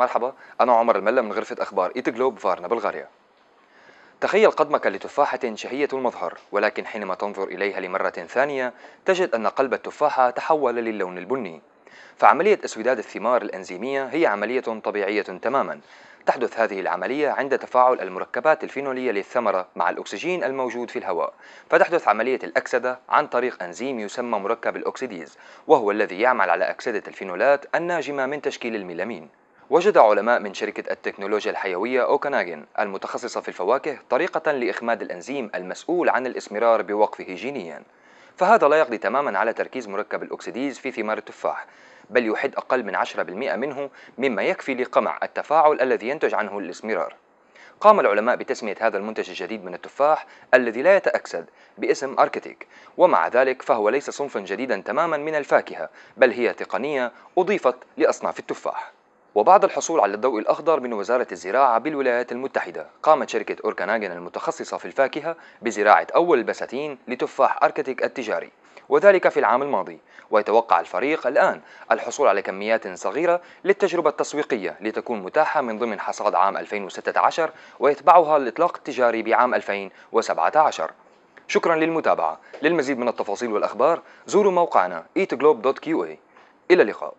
مرحبا أنا عمر الملا من غرفة أخبار إيت جلوب فارنا بلغاريا. تخيل قدمك لتفاحة شهية المظهر ولكن حينما تنظر إليها لمرة ثانية تجد أن قلب التفاحة تحول للون البني. فعملية اسوداد الثمار الأنزيمية هي عملية طبيعية تماما. تحدث هذه العملية عند تفاعل المركبات الفينولية للثمرة مع الأكسجين الموجود في الهواء. فتحدث عملية الأكسدة عن طريق أنزيم يسمى مركب ال oxidase وهو الذي يعمل على أكسدة الفينولات الناجمة من تشكيل الميلامين. وجد علماء من شركة التكنولوجيا الحيوية أوكاناغن المتخصصة في الفواكه طريقة لإخماد الأنزيم المسؤول عن الإسمرار بوقفه جينيا. فهذا لا يقضي تماما على تركيز مركب الأكسيديز في ثمار التفاح بل يحد أقل من 10% منه مما يكفي لقمع التفاعل الذي ينتج عنه الإسمرار. قام العلماء بتسمية هذا المنتج الجديد من التفاح الذي لا يتأكسد باسم أركتيك ومع ذلك فهو ليس صنفا جديدا تماما من الفاكهة بل هي تقنية أضيفت لأصناف التفاح. وبعد الحصول على الضوء الأخضر من وزارة الزراعة بالولايات المتحدة قامت شركة أوركاناغن المتخصصة في الفاكهة بزراعة أول البساتين لتفاح أركتيك التجاري وذلك في العام الماضي. ويتوقع الفريق الآن الحصول على كميات صغيرة للتجربة التسويقية لتكون متاحة من ضمن حصاد عام 2016 ويتبعها الإطلاق التجاري بعام 2017 شكرا للمتابعة. للمزيد من التفاصيل والأخبار زوروا موقعنا eatglobe.qa إلى اللقاء.